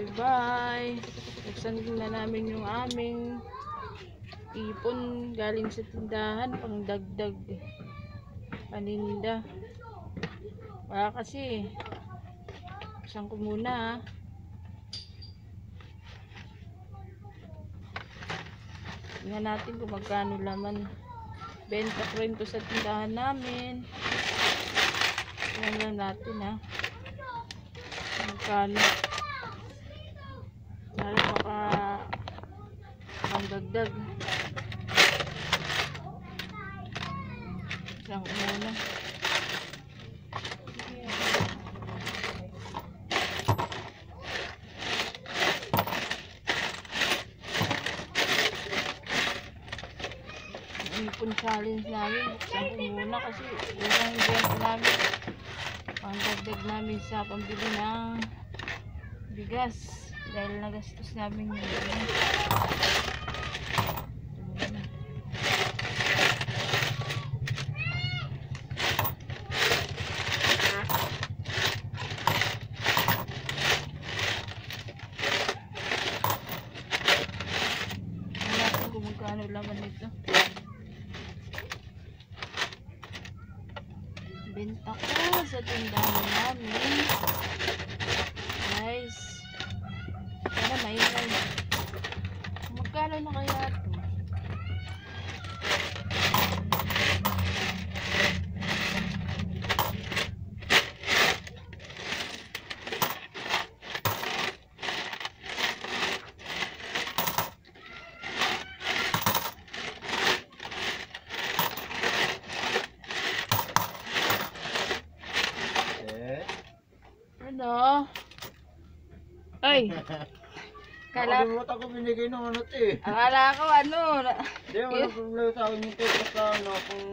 Bye-bye. Buksan na namin yung aming ipon galing sa tindahan pang dagdag paninda. Wala kasi. Buksan ko muna ha. Tingnan natin kung magkano laman. Benta ko sa tindahan namin. Tingnan natin ha. Magkano. Sana baka ang dagdag. Isang muna. Ipon challenge namin. Buksan muna kasi ilang event namin. Ang dagdag namin sa pambili ng bigas. Dahil nagastos namin yung. Benta ko sa tindahan namin. Guys. Sana maingay. Magkano na kaya ito? Eh? Ano? Ay! Kala, Nakalimutan ko binigay ng ano to eh. akala ko ano, Hindi, walang problema sa akin yung. Basta ano, kung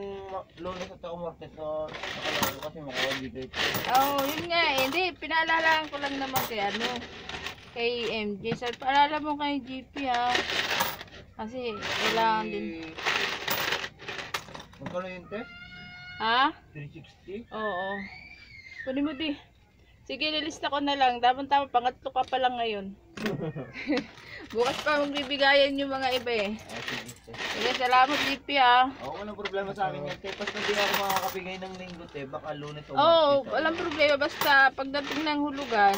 lunes at ako martes na nakalaro ko kasi makawagigay ito. oh, yun nga eh. Hindi, ko lang naman kay ano, kay MJ. Sa paalala mo kay GP ha. Kasi, kailangan din. Eh, Magkano yun te? Ha? 360? Oo. Kunin mo di. Sige, nilista ko na lang. Tama-tama, pangatlo ka pa lang ngayon. Bukas pa magbibigayan yung mga iba eh. Ah, sige salamat GP ha. Oo, walang problema sa akin yan te. Basta hindi ako makakabigay ng linggo te. Baka lunes o Oo, oh, walang problema. Basta pagdating ng hulugan,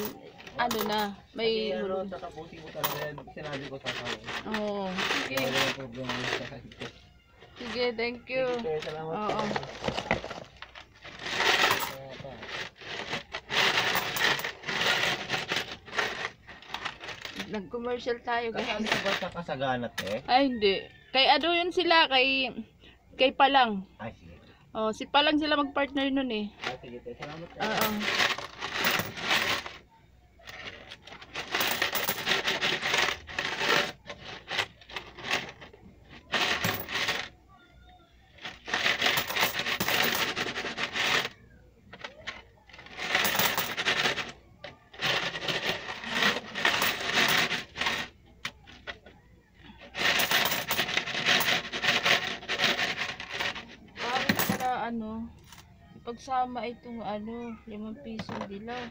ano na, may Kasi ano, hulugan. tatapusin ko talaga yan. Sinabi ko sa akin. Oo. Sige, Wala walang problema sa akin sige, thank you. Sige salamat Oo. po. Nag-commercial tayo Kasali ka ba sa kasaganat eh? Ay, hindi. Kay ano yun sila, kay kay Palang. Ay, sige. Oh, si Palang sila mag-partner nun eh. Ay, sige te. Salamat. Oo. Parang para ano, ipagsama itong ano, limang piso dilaw.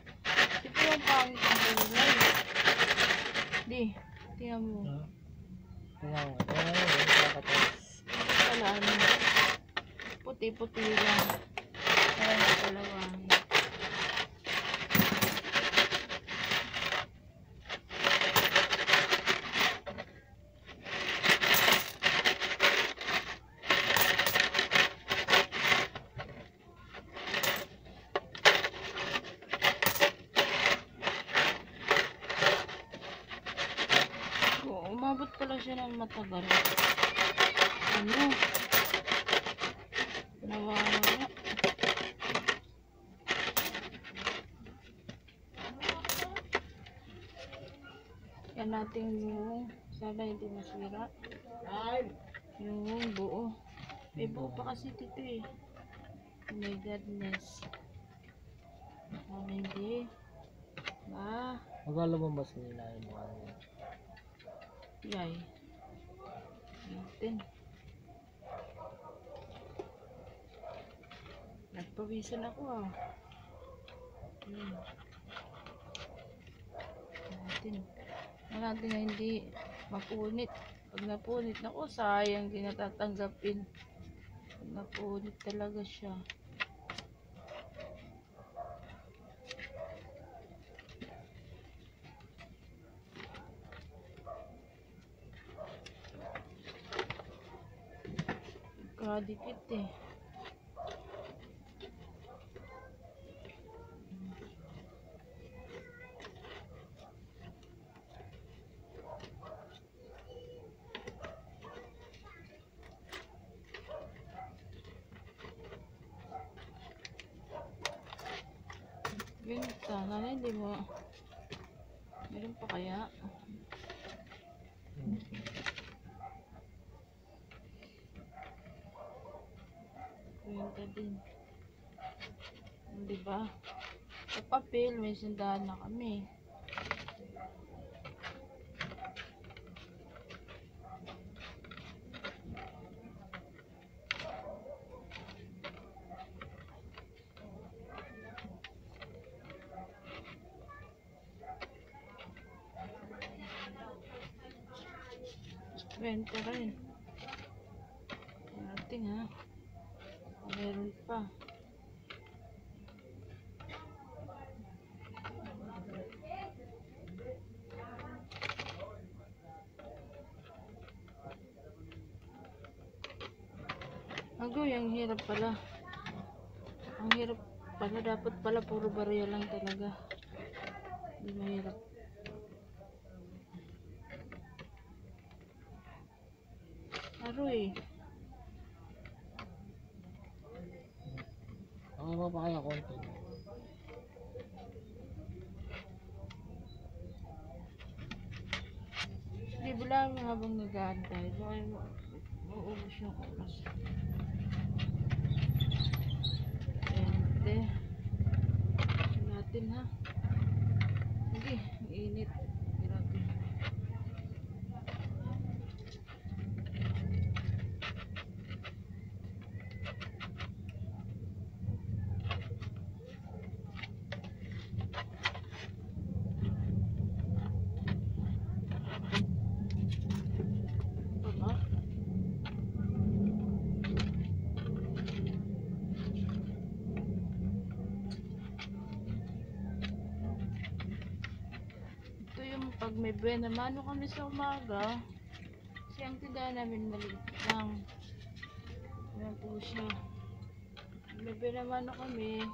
Di ba yung pangit ang kulay? Di, tingnan mo. Wala ano. Puti-puti lang. Kaya na dalawang. Oo, umabot pala matagal. Ano? Nawawala. Yan natin yung sana hindi masira. Yung buo. May buo pa kasi dito eh. Oh my godness. Sana hindi. Ah, Maglalabas nila yung mga yay. Natin. Nagpawisan ako ah. Hmm. natin. Natin na hindi mapunit. Pag napunit, naku, sayang di natatanggapin. Pag napunit talaga siya. Kadikit eh. Benta, sana hindi mo. Meron pa kaya? Benta din. Di ba? Sa papel, may sandaan na kami. Benta rin. Nating ha. Meron pa. Agoy, ang hirap pala. Ang hirap pala. Dapat pala puro barya lang talaga. Hindi mahirap. Aroy. Ang ano pa kaya konti? Hindi bila mo habang nag-aantay. Baka ma- mauubos yung oras. Ente. natin ha. Sige, ang init. Grabe. Baba. Ito yung pag may buena mano kami sa umaga. Kasi ang namin maliit lang. Yan po siya. May buena mano kami.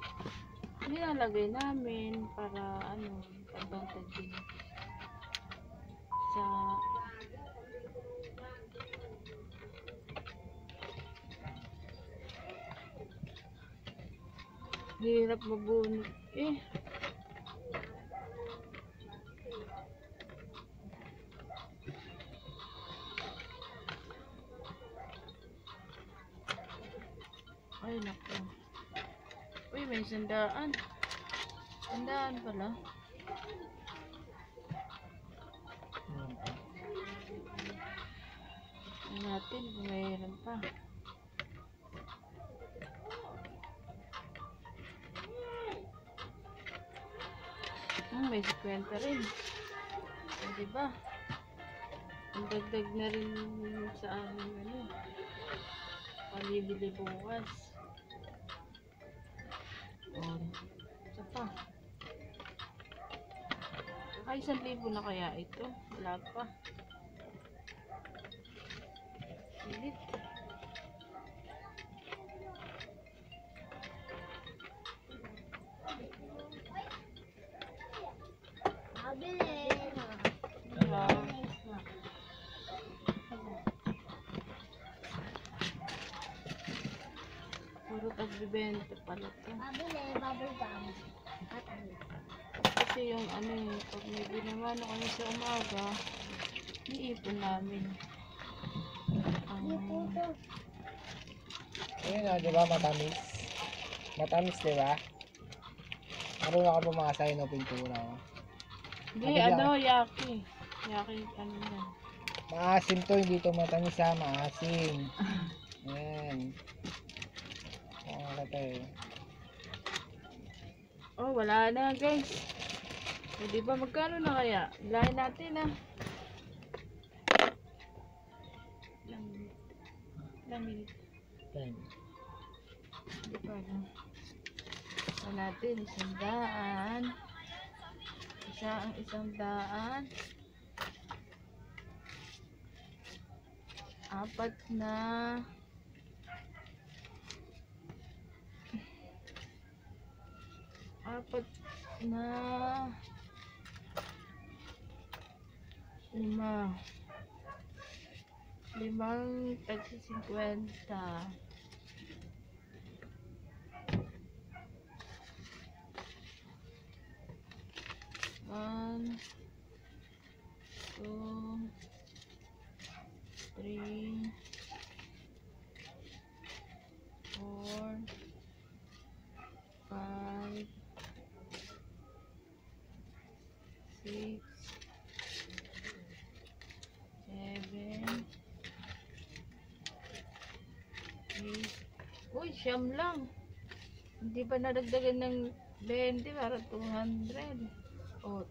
Nilalagay namin para ano, advantage din. Sa Hirap mabunot eh. May sandaan. Sandaan pala. Tingnan natin kung mayroon pa. Hmm, may 50 rin. O, diba? Ang dagdag na rin sa amin ano. Palibili bukas. Isa pa. Ay, isang libo na kaya ito. Wala pa. Puro tagbibenta pala to. Kasi yung ano eh, pag may binamano kami sa umaga, iipon namin. Ang Ayun na, di ba matamis? Matamis, di ba? Marunong ka bumasa yun ng pintura. oh. Hindi, Ano ano, yaki. Yaki, ano yan. Maasim to, hindi to matamis ha, maasim. Ayan. Eh. Oh, wala na guys. O, di ba magkano na kaya? Ilahin natin ah. Ilang minute? Ilang minute? Ten. Di ba na? Isa natin, isang daan. Isa ang isang daan. Apat na. Apat na. Lima. Limang tagsi 50. One, two, three, siyam lang. Hindi pa nadagdagan ng 20 para 200. O,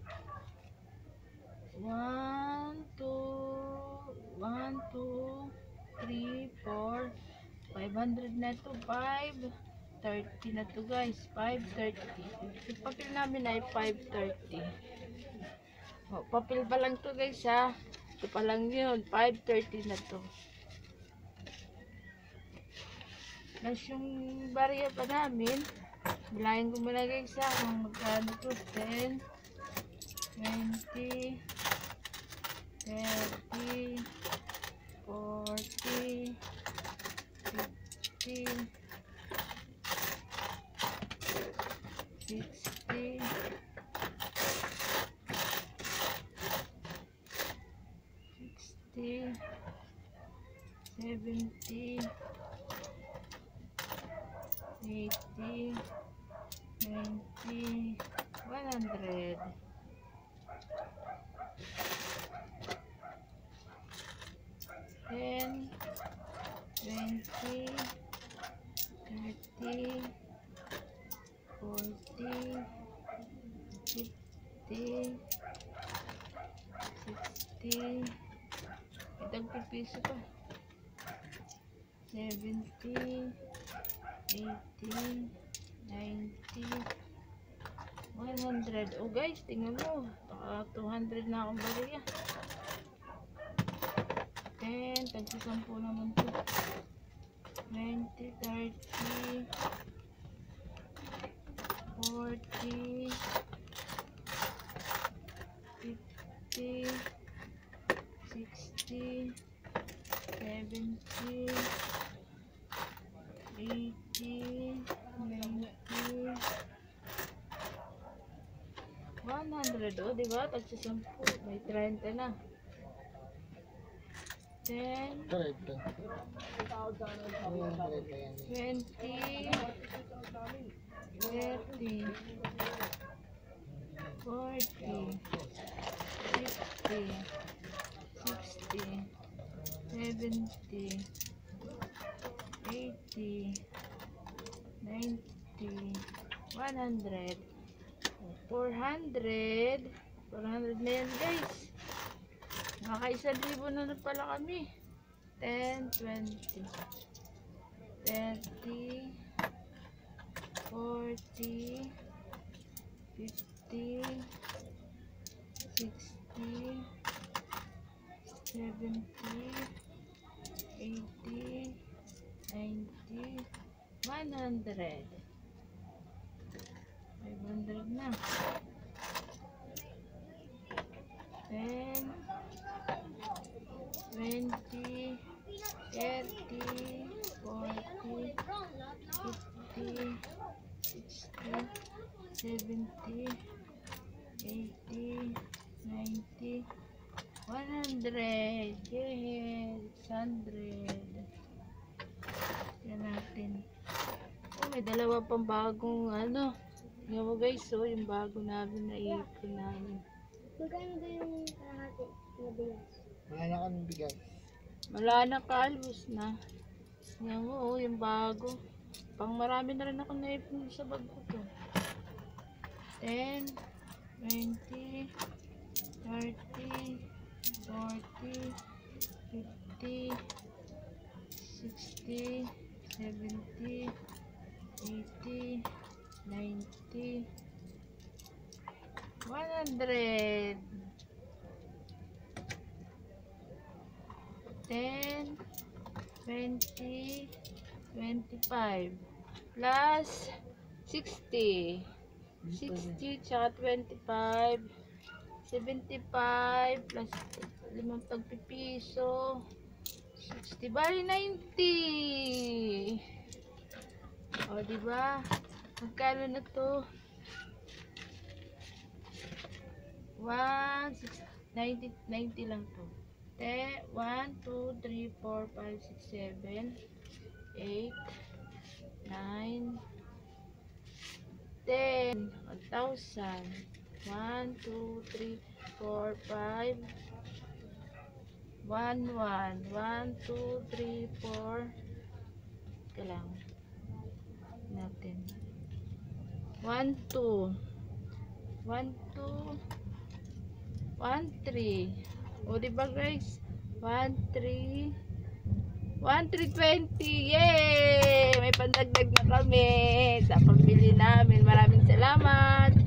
One, two, one, two, three, four, five hundred na to, five, thirty na to guys, five, thirty. Yung papel namin ay five, thirty. O, papel pa lang to guys ha. Ito pa lang yun, five, thirty na to. Plus yung barya pa namin, bilahin ko muna guys ha, kung magkano to, 10, 20, 30, 40, 50, 60, 60, 70, 80, 90, 100. ten, twenty, thirty, forty, fifty, sixty, itang pipiso pa, seventy, eighty, ninety, 100. Oh guys, tingnan mo. Baka 200 na akong bariya. 10, tagsi 10 naman to. 20, 30, 40, 50, 60, 70, 80, 90, 100. Oh, di ba? Tagsi 10. May 30 na. 10, Correct. Ayun, correct yan. 20, 30, 40, 50, 60, 70, 80, 90, 100, 400, 400 na yan guys. Nakakaisang libo na na pala kami. 10, 20, 30, 40, 50, 60, 70, 80, 90, 100. 500 na. 10, 20, 30, 40, 50, 60, 70, 80, 90, 100. Yay! 600. Yan natin. Oh, may dalawa pang bagong ano. Tingnan mo guys, oh, yung bago namin na ipon namin. Magkano ba yung kalahati na bigas? Wala na kami bigas. Wala na kalbos na. Tingnan mo, oh, yung bago. Pang marami na rin ako naipon sa bag ko. 10, 20, 30, 40, 50, 60, 70, 80, 90, 100. 10, 20, 25, plus 60. 60 tsaka 25, 75, plus limang pagpipiso, 60, bali 90. O, diba? Magkano na to? 1, 6, 90, 90 lang to. 10, 1, 2, 3, 4, 5, 6, 7, 8, 9, 10, 1,000, 1, 2, 3, 4, 5, 1, 1, 1, 2, 3, 4, ka lang, natin, 1, 2, 1, 2, 1, 3, o diba guys, 1, 3, 1, 320. Yay! May pandagdag na kami sa pambili namin. Maraming salamat.